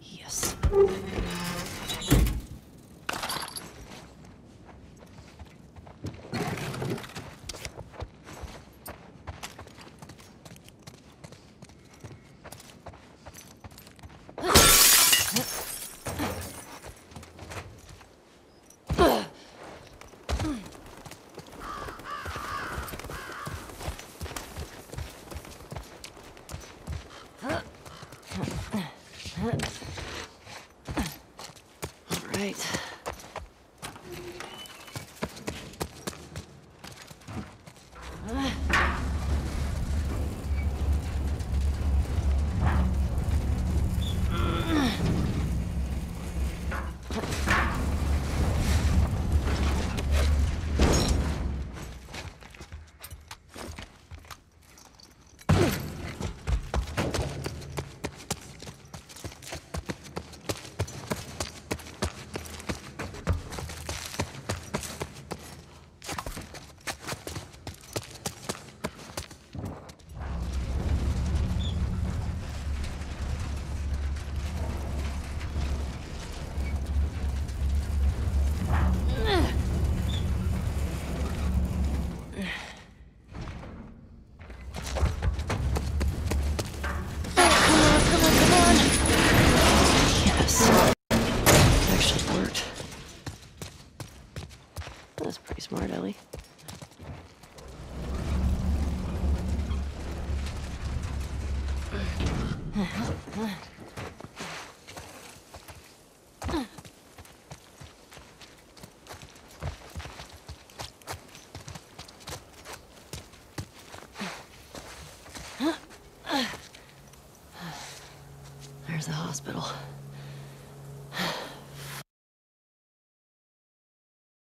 Yes. All right. There's the hospital.